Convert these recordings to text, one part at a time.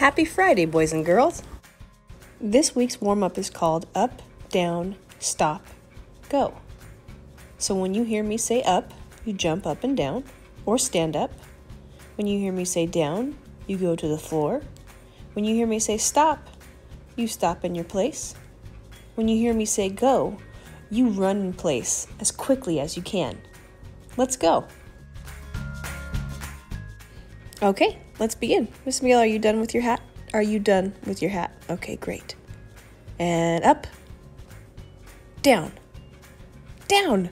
Happy Friday, boys and girls! This week's warm up is called Up, Down, Stop, Go. So when you hear me say up, you jump up and down or stand up. When you hear me say down, you go to the floor. When you hear me say stop, you stop in your place. When you hear me say go, you run in place as quickly as you can. Let's go. Okay, let's begin. Miss Miguel, are you done with your hat? Are you done with your hat? Okay, great. And up, down, down.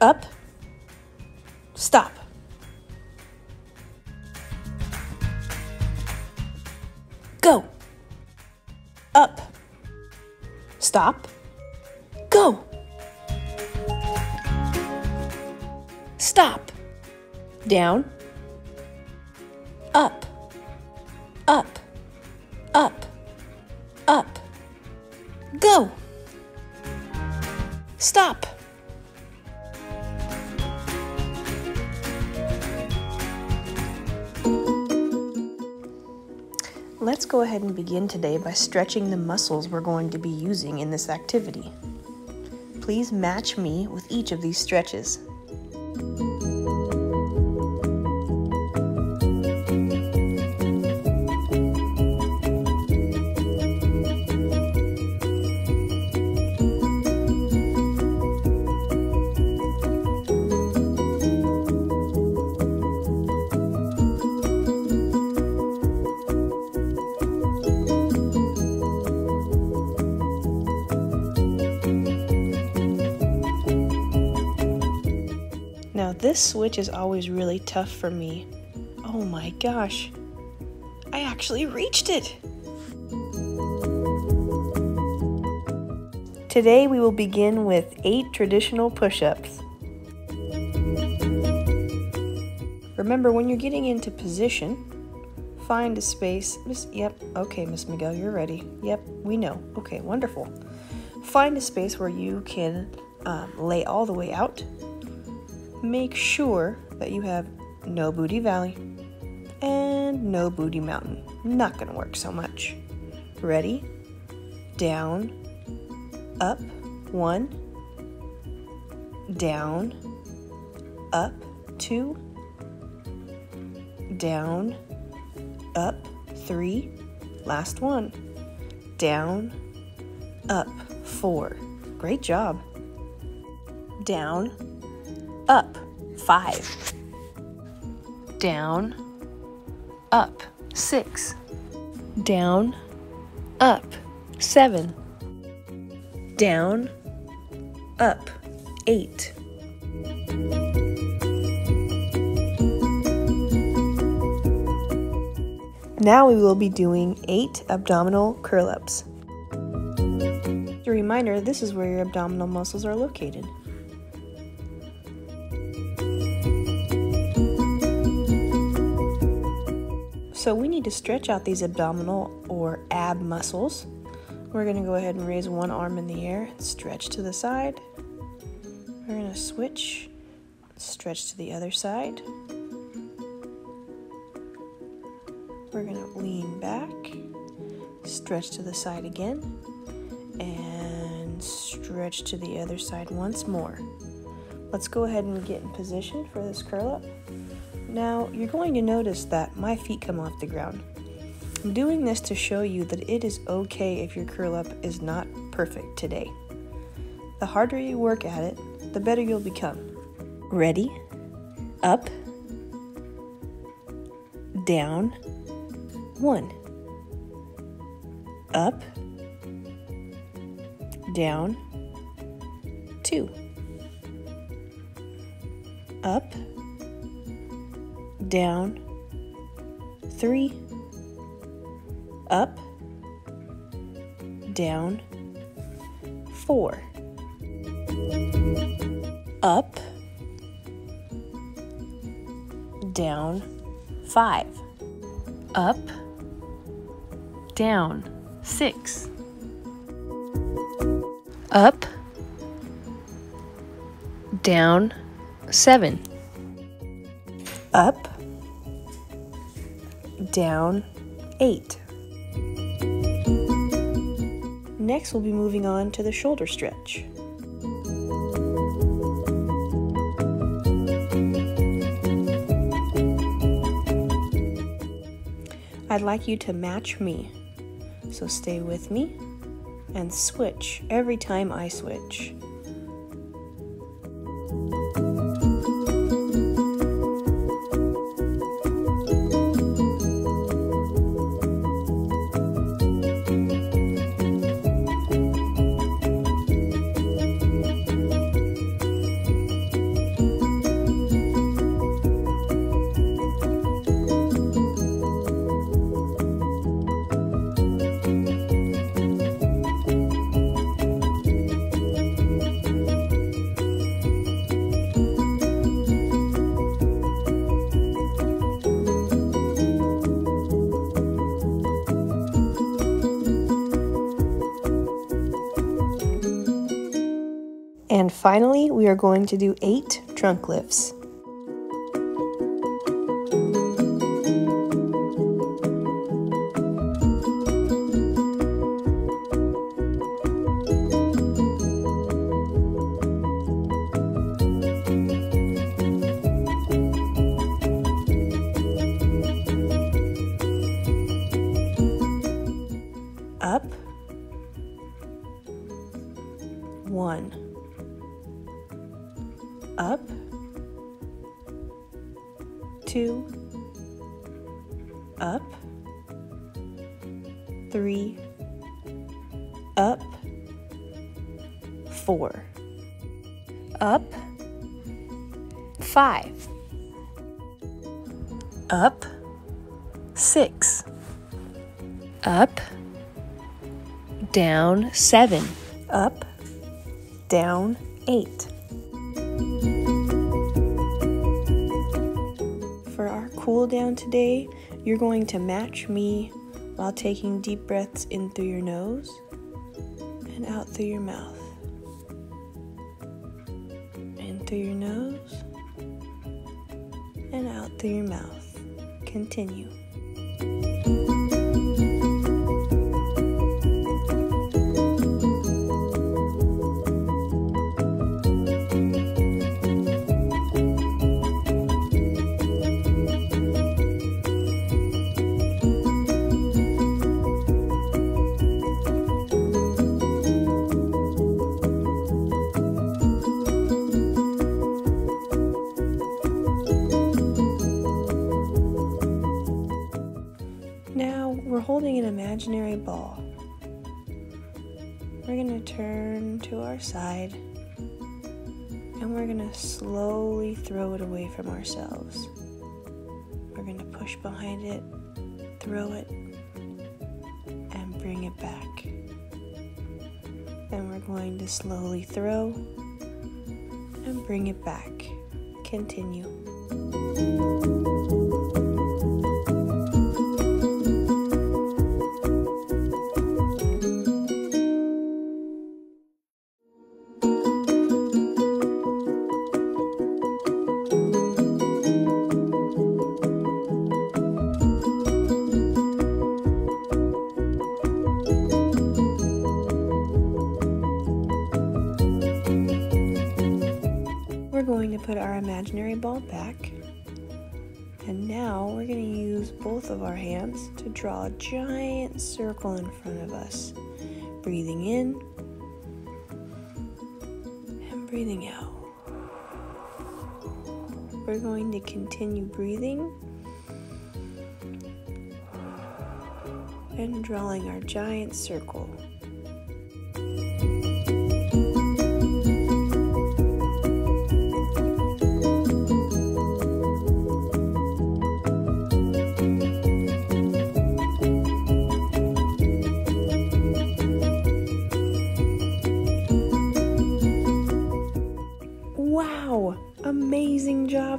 Up, stop. Go. Up. Stop. Stop. Down. Up. Up. Up. Up. Go. Stop. Let's go ahead and begin today by stretching the muscles we're going to be using in this activity. Please match me with each of these stretches. This switch is always really tough for me. Oh my gosh, I actually reached it! Today we will begin with eight traditional push ups. Remember, when you're getting into position, find a space. Miss, yep, okay, Miss Miguel, you're ready. Yep, we know. Okay, wonderful. Find a space where you can um, lay all the way out make sure that you have no booty valley and no booty mountain. Not gonna work so much. Ready? Down, up, one, down, up, two, down, up, three, last one, down, up, four. Great job. Down, up, five. Down, up, six. Down, up, seven. Down, up, eight. Now we will be doing eight abdominal curl ups. A reminder this is where your abdominal muscles are located. So we need to stretch out these abdominal or ab muscles. We're going to go ahead and raise one arm in the air, stretch to the side. We're going to switch, stretch to the other side. We're going to lean back, stretch to the side again, and stretch to the other side once more. Let's go ahead and get in position for this curl up. Now, you're going to notice that my feet come off the ground. I'm doing this to show you that it is okay if your curl up is not perfect today. The harder you work at it, the better you'll become. Ready? Up, down, one. Up, down, two. Up, down, three, up, down, four, up, down, five, up, down, six, up, down, seven, down, eight. Next, we'll be moving on to the shoulder stretch. I'd like you to match me. So stay with me and switch every time I switch. Finally, we are going to do eight trunk lifts. Up, two, up, three, up, four, up, five, up, six, up, down, seven, up, down, eight. Cool down today, you're going to match me while taking deep breaths in through your nose and out through your mouth. In through your nose and out through your mouth. Continue. Holding an imaginary ball. We're going to turn to our side and we're going to slowly throw it away from ourselves. We're going to push behind it, throw it, and bring it back. Then we're going to slowly throw and bring it back. Continue. Draw a giant circle in front of us. Breathing in and breathing out. We're going to continue breathing and drawing our giant circle.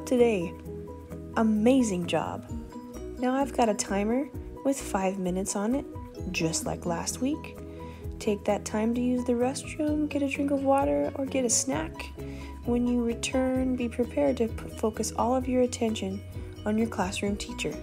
Today. Amazing job. Now I've got a timer with five minutes on it, just like last week. Take that time to use the restroom, get a drink of water, or get a snack. When you return, be prepared to focus all of your attention on your classroom teacher.